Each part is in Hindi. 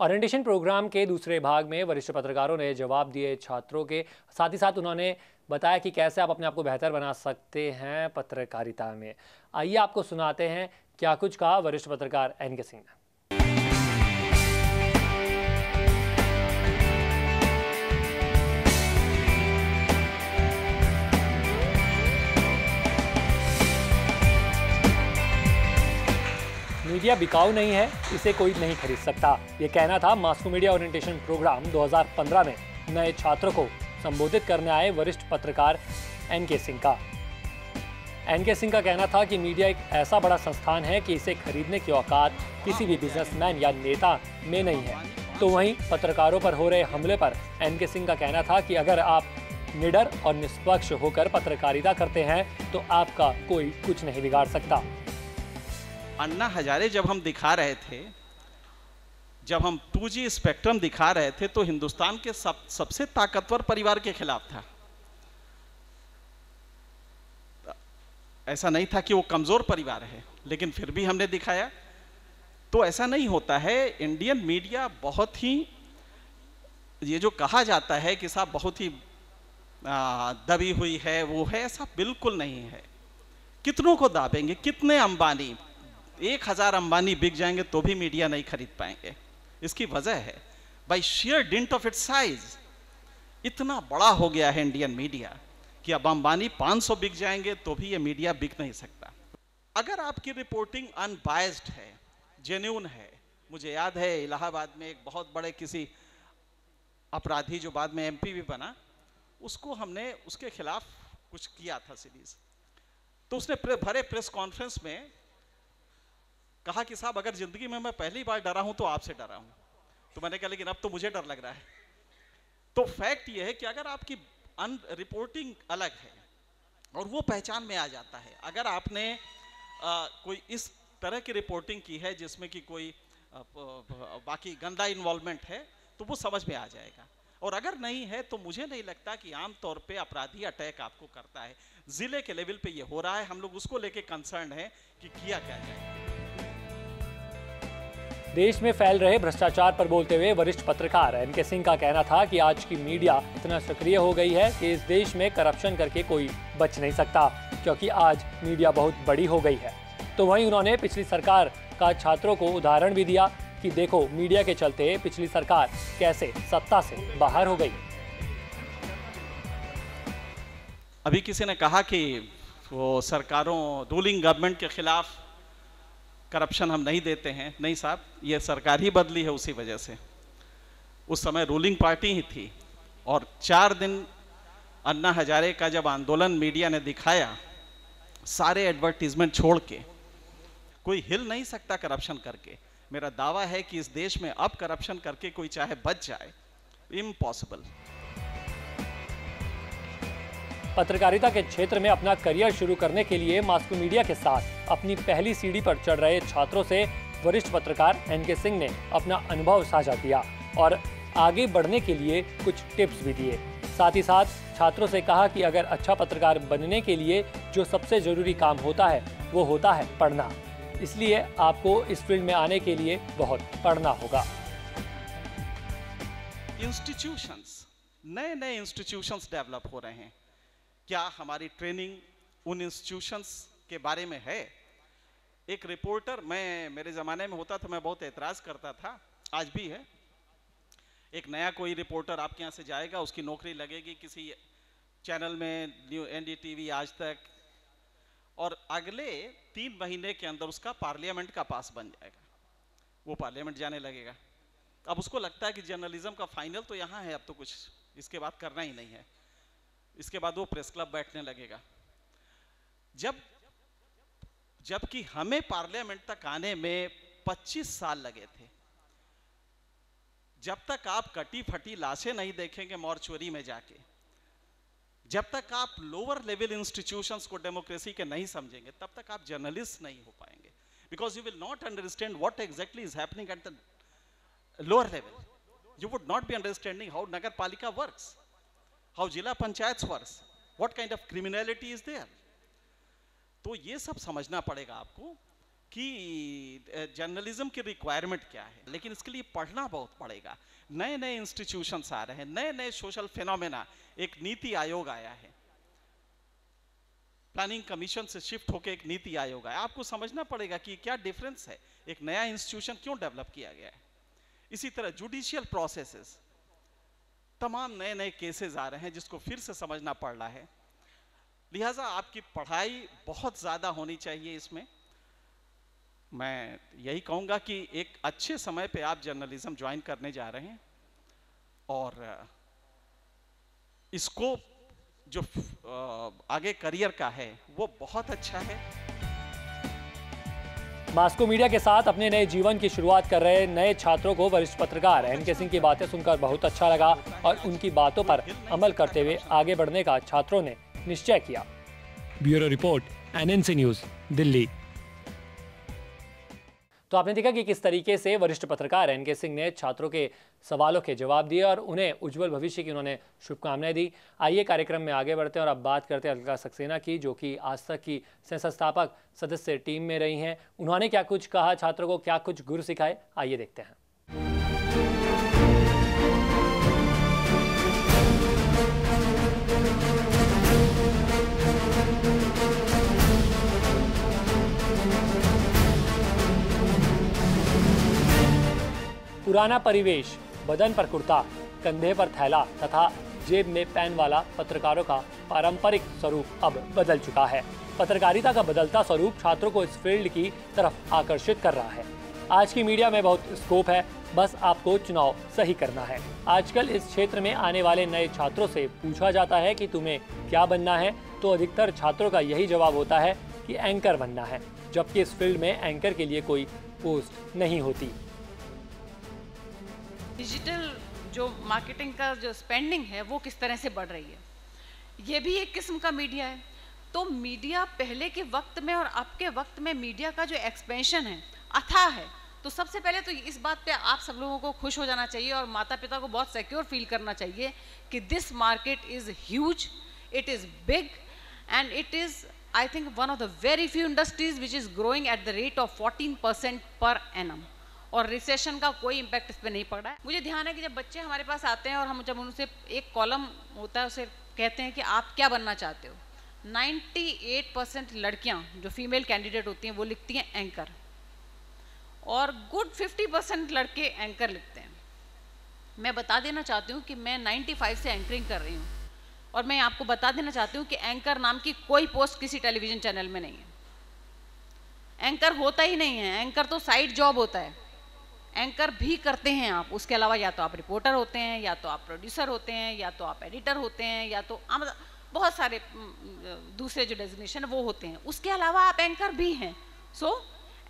ओरिएंटेशन प्रोग्राम के दूसरे भाग में वरिष्ठ पत्रकारों ने जवाब दिए छात्रों के। साथ ही साथ उन्होंने बताया कि कैसे आप अपने आप को बेहतर बना सकते हैं पत्रकारिता में। आइए आपको सुनाते हैं क्या कुछ कहा वरिष्ठ पत्रकार एन के सिंह ने। मीडिया बिकाऊ नहीं है, इसे कोई नहीं खरीद सकता। ये कहना था मास्को मीडिया ओरिएंटेशन प्रोग्राम 2015 में। नए छात्रों को संबोधित करने आए वरिष्ठ पत्रकार एन के सिंह का। एन के सिंह का कहना था कि मीडिया एक ऐसा बड़ा संस्थान है कि इसे खरीदने की औकात किसी भी बिजनेसमैन या नेता में नहीं है। तो वहीं पत्रकारों पर हो रहे हमले पर एन के सिंह का कहना था कि अगर आप निडर और निष्पक्ष होकर पत्रकारिता करते हैं तो आपका कोई कुछ नहीं बिगाड़ सकता। अन्ना हजारे जब हम दिखा रहे थे जब हम 2G स्पेक्ट्रम दिखा रहे थे तो हिंदुस्तान के सब सबसे ताकतवर परिवार के खिलाफ था। ऐसा नहीं था कि वो कमज़ोर परिवार है लेकिन फिर भी हमने दिखाया। तो ऐसा नहीं होता है इंडियन मीडिया बहुत ही ये जो कहा जाता है कि साहब बहुत ही आ, दबी हुई है वो है ऐसा बिल्कुल नहीं है। कितनों को दाबेंगे कितने अंबानी एक हज़ार अंबानी बिक जाएँगे तो भी मीडिया नहीं खरीद पाएँगे। इसकी वजह है by sheer dint of its size इतना बड़ा हो गया है इंडियन मीडिया कि अब अंबानी 500 बिक जाएँगे तो भी ये मीडिया बिक नहीं सकता। अगर आपकी रिपोर्टिंग अनबायस्ड है जेन्यून है, मुझे याद है इलाहाबाद में एक बहुत बड़े किसी अपराधी जो बाद में एमपी भी बना, उसको हमने उसके खिलाफ कुछ किया था सीरीज़ तो उसने भरे प्रेस कॉन्फ्रेंस में कहा कि साहब अगर ज़िंदगी में मैं पहली बार डरा हूँ तो आपसे डरा हूँ। तो मैंने कहा लेकिन अब तो मुझे डर लग रहा है। तो फैक्ट यह है कि अगर आपकी अन रिपोर्टिंग अलग है और वो पहचान में आ जाता है अगर आपने आ, कोई इस तरह की रिपोर्टिंग की है जिसमें कि कोई बाकी गंदा इन्वॉल्वमेंट है तो वो समझ में आ जाएगा। और अगर नहीं है तो मुझे नहीं लगता कि आमतौर पे अपराधी अटैक आपको करता है। ज़िले के लेवल पे ये हो रहा है हम लोग उसको लेके कंसर्न है कि किया क्या जाए। देश में फैल रहे भ्रष्टाचार पर बोलते हुए वरिष्ठ पत्रकार एन के सिंह का कहना था कि आज की मीडिया इतना सक्रिय हो गई है कि इस देश में करप्शन करके कोई बच नहीं सकता, क्योंकि आज मीडिया बहुत बड़ी हो गई है। तो वहीं उन्होंने पिछली सरकार का छात्रों को उदाहरण भी दिया कि देखो मीडिया के चलते पिछली सरकार कैसे सत्ता से बाहर हो गई। अभी किसी ने कहा कि वो सरकारों, रूलिंग गवर्नमेंट के खिलाफ करप्शन हम नहीं देते हैं। नहीं साहब, ये सरकार ही बदली है उसी वजह से। उस समय रूलिंग पार्टी ही थी और चार दिन अन्ना हजारे का जब आंदोलन मीडिया ने दिखाया, सारे एडवर्टीजमेंट छोड़ के, कोई हिल नहीं सकता करप्शन करके। मेरा दावा है कि इस देश में अब करप्शन करके कोई चाहे बच जाए। इम्पॉसिबल पत्रकारिता के क्षेत्र में अपना करियर शुरू करने के लिए मास्को मीडिया के साथ अपनी पहली सीढ़ी पर चढ़ रहे छात्रों से वरिष्ठ पत्रकार एन के सिंह ने अपना अनुभव साझा किया और आगे बढ़ने के लिए कुछ टिप्स भी दिए। साथ ही साथ छात्रों से कहा कि अगर अच्छा पत्रकार बनने के लिए जो सबसे ज़रूरी काम होता है, वो होता है पढ़ना। इसलिए आपको इस फ़ील्ड में आने के लिए बहुत पढ़ना होगा। इंस्टीट्यूशंस नए नए इंस्टीट्यूशंस डेवलप हो रहे हैं। क्या हमारी ट्रेनिंग उन इंस्टीट्यूशंस के बारे में है? एक रिपोर्टर मैं, मेरे ज़माने में होता था, मैं बहुत एतराज़ करता था, आज भी है। एक नया कोई रिपोर्टर आपके यहाँ से जाएगा, उसकी नौकरी लगेगी किसी चैनल में न्यू एन आज तक। और अगले तीन महीने के अंदर उसका पार्लियामेंट का पास बन जाएगा। वो पार्लियामेंट जाने लगेगा। अब उसको लगता है कि जर्नलिज्म का फाइनल तो यहाँ है, अब तो कुछ इसके बाद करना ही नहीं है। इसके बाद वो प्रेस क्लब बैठने लगेगा। जब, जबकि हमें पार्लियामेंट तक आने में 25 साल लगे थे, जब तक आप कटी फटी लाशें नहीं देखेंगे मॉर्चुरी में जाके, जब तक आप लोअर लेवल इंस्टीट्यूशंस को डेमोक्रेसी के नहीं समझेंगे, तब तक आप जर्नलिस्ट नहीं हो पाएँगे। Because you will not understand what exactly is happening at the lower level you would not be understanding how nagar palika how Jila Panchayats works, what kind of criminality is there. तो ये सब समझना पड़ेगा आपको कि जर्नलिज्म की रिक्वायरमेंट क्या है। लेकिन इसके लिए पढ़ना बहुत पड़ेगा। नए नए इंस्टीट्यूशंस आ रहे हैं नए नए सोशल फिनोमेना एक नीति आयोग आया है। प्लानिंग कमीशन से शिफ्ट होकर एक नीति आयोग आया। आपको समझना पड़ेगा कि क्या डिफरेंस है। एक नया इंस्टीट्यूशन क्यों डेवलप किया गया है। इसी तरह जुडिशियल प्रोसेसेस तमाम नए नए केसेस आ रहे हैं जिसको फिर से समझना पड़ रहा है। लिहाजा आपकी पढ़ाई बहुत ज़्यादा होनी चाहिए इसमें। मैं यही कहूँगा कि एक अच्छे समय पे आप जर्नलिज्म ज्वाइन करने जा रहे हैं और स्कोप जो आगे करियर का है, वो बहुत अच्छा है। मास्को मीडिया के साथ अपने नए जीवन की शुरुआत कर रहे नए छात्रों को वरिष्ठ पत्रकार एन के सिंह की बातें सुनकर बहुत अच्छा लगा और उनकी बातों पर अमल करते हुए आगे बढ़ने का छात्रों ने निश्चय किया। Bureau report, NNC news, Delhi. तो आपने देखा कि किस तरीके से वरिष्ठ पत्रकार एन के सिंह ने छात्रों के सवालों के जवाब दिए और उन्हें उज्जवल भविष्य की उन्होंने शुभकामनाएँ दी। आइए कार्यक्रम में आगे बढ़ते हैं और अब बात करते हैं अलका सक्सेना की, जो कि आज तक की संस्थापक सदस्य टीम में रही हैं। उन्होंने क्या कुछ कहा? छात्रों को क्या कुछ गुरु सिखाए? आइए देखते हैं। पुराना परिवेश, बदन पर कुर्ता, कंधे पर थैला तथा जेब में पेन वाला पत्रकारों का पारंपरिक स्वरूप अब बदल चुका है। पत्रकारिता का बदलता स्वरूप छात्रों को इस फ़ील्ड की तरफ़ आकर्षित कर रहा है। आज की मीडिया में बहुत स्कोप है, बस आपको चुनाव सही करना है। आजकल इस क्षेत्र में आने वाले नए छात्रों से पूछा जाता है कि तुम्हें क्या बनना है तो अधिकतर छात्रों का यही जवाब होता है कि एंकर बनना है, जबकि इस फ़ील्ड में एंकर के लिए कोई पोस्ट नहीं होती। डिजिटल जो मार्केटिंग का जो स्पेंडिंग है, वो किस तरह से बढ़ रही है? ये भी एक किस्म का मीडिया है। तो मीडिया पहले के वक्त में और अब के वक्त में मीडिया का जो एक्सपेंशन है, अथा है। तो सबसे पहले तो इस बात पे आप सब लोगों को खुश हो जाना चाहिए और माता पिता को बहुत सिक्योर फील करना चाहिए कि this market is huge it is big and it is I think one of the very few industries which is growing at the rate of 14 percent per annum और रिसेशन का कोई इम्पैक्ट इस पर नहीं पड़ रहा है। मुझे ध्यान है कि जब बच्चे हमारे पास आते हैं और हम जब उनसे एक कॉलम होता है, उसे कहते हैं कि आप क्या बनना चाहते हो? 98 परसेंट लड़कियाँ जो फीमेल कैंडिडेट होती हैं, वो लिखती हैं एंकर और गुड 50 परसेंट लड़के एंकर लिखते हैं। मैं बता देना चाहती हूँ कि मैं 95 से एंकरिंग कर रही हूँ। और मैं आपको बता देना चाहती हूँ कि एंकर नाम की कोई पोस्ट किसी टेलीविज़न चैनल में नहीं है। एंकर होता ही नहीं है। एंकर तो साइड जॉब होता है। एंकर भी करते हैं आप। उसके अलावा या तो आप रिपोर्टर होते हैं, या तो आप प्रोड्यूसर होते हैं, या तो आप एडिटर होते हैं, या तो आप बहुत सारे दूसरे जो डेजिग्नेशन वो होते हैं। उसके अलावा आप एंकर भी हैं। So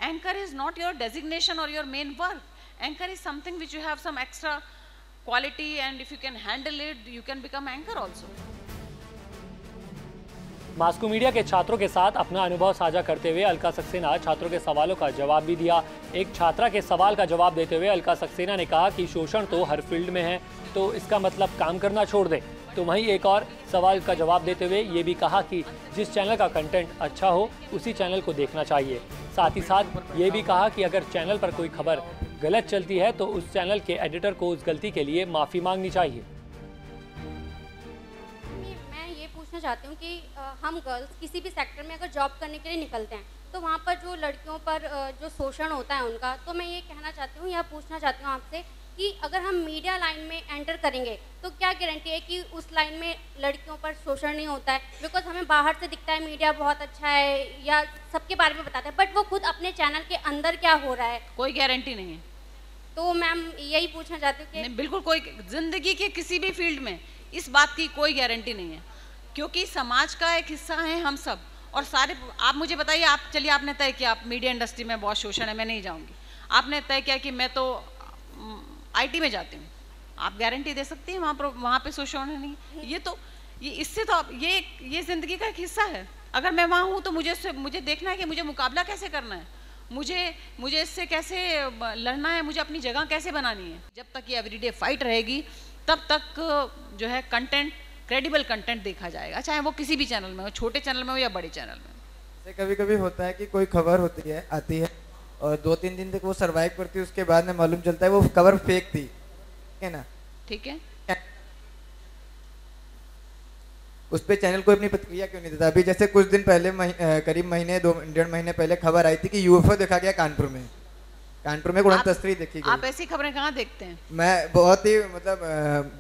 anchor is not your designation और your main work anchor is something which you have some extra quality and if you can handle it you can become anchor also Masco media के छात्रों के साथ अपना अनुभव साझा करते हुए अलका सक्सेना छात्रों के सवालों का जवाब भी दिया। एक छात्रा के सवाल का जवाब देते हुए अलका सक्सेना ने कहा कि शोषण तो हर फ़ील्ड में है तो इसका मतलब काम करना छोड़ दे। तो वहीं एक और सवाल का जवाब देते हुए ये भी कहा कि जिस चैनल का कंटेंट अच्छा हो, उसी चैनल को देखना चाहिए। साथ ही साथ ये भी कहा कि अगर चैनल पर कोई खबर गलत चलती है तो उस चैनल के एडिटर को उस गलती के लिए माफ़ी मांगनी चाहिए। पूछना चाहती हूँ कि हम गर्ल्स किसी भी सेक्टर में अगर जॉब करने के लिए निकलते हैं तो वहाँ पर जो लड़कियों पर जो शोषण होता है उनका तो मैं ये कहना चाहती हूँ या पूछना चाहती हूँ आपसे कि अगर हम मीडिया लाइन में एंटर करेंगे तो क्या गारंटी है कि उस लाइन में लड़कियों पर शोषण नहीं होता है? बिकॉज़ हमें बाहर से दिखता है मीडिया बहुत अच्छा है या सबके बारे में बताता है बट वो खुद अपने चैनल के अंदर क्या हो रहा है? कोई गारंटी नहीं है। तो मैम यही पूछना चाहती हूँ कि बिल्कुल कोई ज़िंदगी के किसी भी फ़ील्ड में इस बात की कोई गारंटी नहीं है। क्योंकि समाज का एक हिस्सा है हम सब। और सारे, आप मुझे बताइए, आप, चलिए आपने तय किया, आप मीडिया इंडस्ट्री में बहुत शोषण है, मैं नहीं जाऊँगी। आपने तय किया कि मैं तो आईटी में जाती हूँ। आप गारंटी दे सकती हैं वहाँ पर, वहाँ पे शोषण है नहीं? ये तो ये, इससे तो आप, ये ये ज़िंदगी का एक हिस्सा है। अगर मैं वहाँ हूँ तो मुझे मुझे देखना है कि मुझे मुकाबला कैसे करना है। मुझे मुझे इससे कैसे लड़ना है, मुझे अपनी जगह कैसे बनानी है? जब तक ये एवरीडे फाइट रहेगी, तब तक, जो है कंटेंट क्रेडिबल कंटेंट देखा जाएगा चाहे वो किसी भी चैनल में हो छोटे चैनल में हो या बड़े चैनल में जैसे कभी कभी होता है कि कोई खबर होती है आती है और दो तीन दिन तक वो सरवाइव करती है उसके बाद में मालूम चलता है वो खबर फेक थी ठीक है ना? ठीक है। उस पर चैनल कोई अपनी प्रतिक्रिया क्यों नहीं देता? अभी जैसे कुछ दिन पहले मही, करीब महीने दो डेढ़ महीने पहले खबर आई थी कि यूएफओ देखा गया कानपुर में। कानपुर में उड़न तस्करी देखी आप ऐसी खबरें कहाँ देखते हैं? मैं बहुत ही मतलब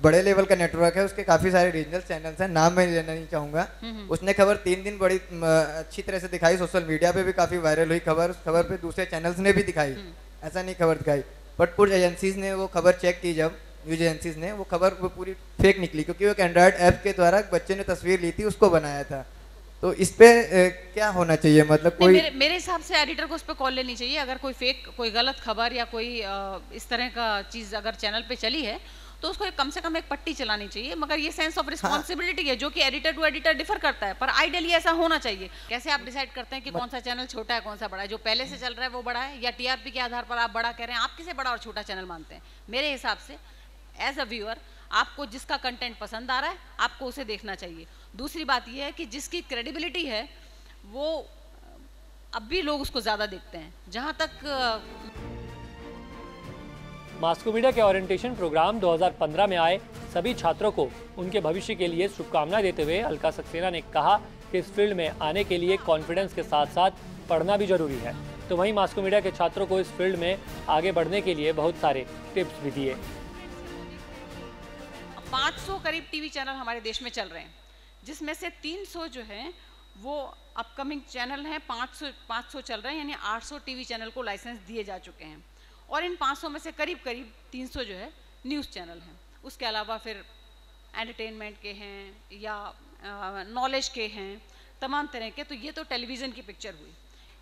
बड़े लेवल का नेटवर्क है उसके काफ़ी सारे रीजनल चैनल्स हैं नाम मैं लेना नहीं चाहूँगा। उसने खबर तीन दिन बड़ी अच्छी तरह से दिखाई सोशल मीडिया पे भी काफ़ी वायरल हुई खबर उस खबर पे दूसरे चैनल्स ने भी दिखाई। ऐसा नहीं खबर दिखाई। बट कुछ एजेंसीज ने वो खबर चेक की जब न्यूज़ एजेंसीज ने वो खबर पूरी फेक निकली क्योंकि वो एक एंड्रॉयड ऐप के द्वारा बच्चे ने तस्वीर ली थी उसको बनाया था। तो इस पे क्या होना चाहिए? मतलब कोई मेरे मेरे हिसाब से एडिटर को उस पर कॉल लेनी चाहिए। अगर कोई फेक कोई गलत खबर या कोई इस तरह का चीज़ अगर चैनल पे चली है तो उसको एक कम से कम एक पट्टी चलानी चाहिए। मगर ये सेंस ऑफ़ रिस्पॉन्सिबिलिटी है जो कि एडिटर टू एडिटर डिफर करता है। पर आइडियली ऐसा होना चाहिए। कैसे आप डिसाइड करते हैं कि कौन सा चैनल छोटा है कौन सा बड़ा है? जो पहले से चल रहा है वो बड़ा है? या टीआरपी के आधार पर आप बड़ा कह रहे हैं आप किसे बड़ा और छोटा चैनल मानते हैं? मेरे हिसाब से एज अ व्यूअर आपको जिसका कंटेंट पसंद आ रहा है आपको उसे देखना चाहिए। दूसरी बात यह है कि जिसकी क्रेडिबिलिटी है वो अब भी लोग उसको ज़्यादा देखते हैं। जहाँ तक मास्को मीडिया के ओरिएंटेशन प्रोग्राम 2015 में आए सभी छात्रों को उनके भविष्य के लिए शुभकामनाएँ देते हुए अलका सक्सेना ने कहा कि इस फ़ील्ड में आने के लिए कॉन्फिडेंस के साथ साथ पढ़ना भी ज़रूरी है। तो वहीं मास्को मीडिया के छात्रों को इस फ़ील्ड में आगे बढ़ने के लिए बहुत सारे टिप्स भी दिए। 500 करीब टीवी चैनल हमारे देश में चल रहे हैं। जिसमें से 300 जो है, वो अपकमिंग चैनल हैं 500 500 चल रहे हैं, यानी 800 टीवी चैनल को लाइसेंस दिए जा चुके हैं। और इन 500 में से करीब करीब 300 जो है न्यूज़ चैनल हैं। उसके अलावा फिर एंटरटेनमेंट के हैं, या नॉलेज के हैं, तमाम तरह के। तो ये तो टेलीविज़न की पिक्चर हुई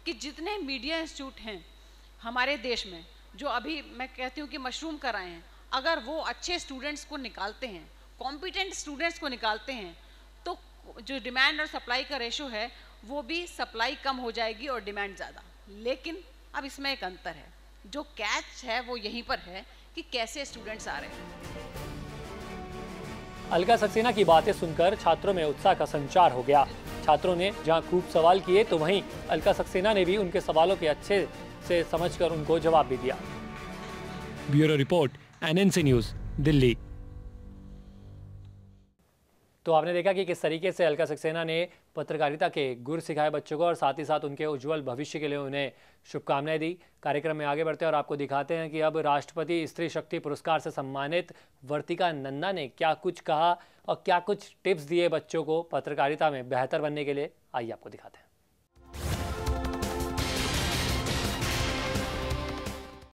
कि जितने मीडिया इंस्टीट्यूट हैं हमारे देश में, जो अभी मैं कहती हूँ कि मशरूम कराए हैं, अगर वो अच्छे स्टूडेंट्स को निकालते हैं कॉम्पिटेंट स्टूडेंट्स को निकालते हैं जो डिमांड और सप्लाई का रेशो है वो भी सप्लाई कम हो जाएगी और डिमांड ज़्यादा। लेकिन अब इसमें एक अंतर है। जो कैच है वो यहीं पर है कि कैसे स्टूडेंट्स आ रहे हैं। अलका सक्सेना की बातें सुनकर छात्रों में उत्साह का संचार हो गया। छात्रों ने जहाँ खूब सवाल किए तो वहीं अलका सक्सेना ने भी उनके सवालों के अच्छे से समझकर उनको जवाब भी दिया। Bureau report NNC news Delhi. तो आपने देखा कि किस तरीके से अलका सक्सेना ने पत्रकारिता के गुर सिखाए बच्चों को और साथ ही साथ उनके उज्जवल भविष्य के लिए उन्हें शुभकामनाएँ दी। कार्यक्रम में आगे बढ़ते हैं और आपको दिखाते हैं कि अब राष्ट्रपति स्त्री शक्ति पुरस्कार से सम्मानित वर्तिका नन्ना ने क्या कुछ कहा और क्या कुछ टिप्स दिए बच्चों को पत्रकारिता में बेहतर बनने के लिए। आइए आपको दिखाते हैं।